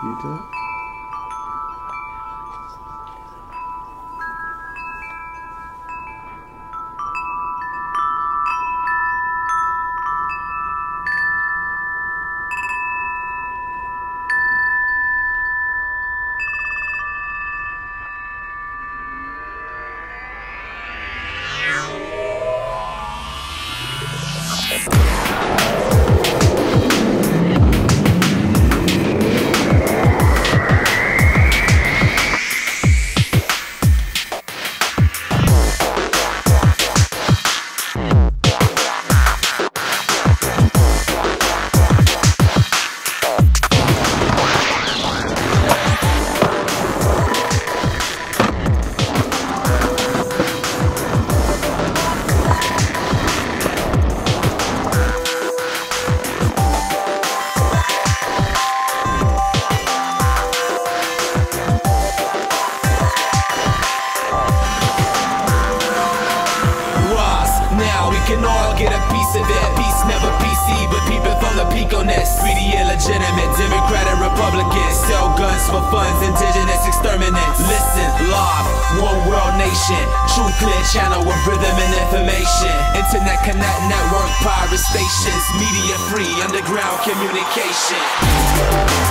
You too. Ross, now we can all get a piece of it. Peace never PC, but people from the Pico nest. Greedy, illegitimate, Democratic, Republican. Sell guns for funds, indigenous exterminates. Listen, live, one world nation. True clear channel with rhythm and information. Internet connect network, pirate stations. Media free, underground communication.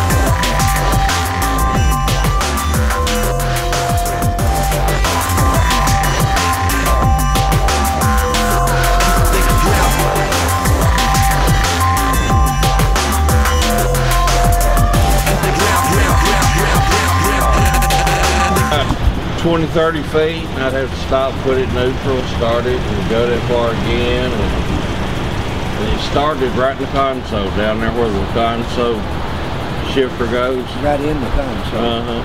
20, 30 feet, and I'd have to stop, put it neutral, start it, and go that far again. And, and it started right in the console, down there where the console shifter goes. Right in the console. Uh-huh.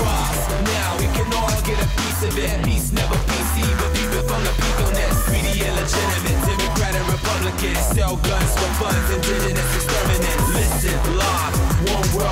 Ross, now we can all get a piece of it. Peace never PC, but people from the Pico nest. Greedy, illegitimate, Democratic, Sell guns for funds, indigenous exterminates. Listen, live, one world.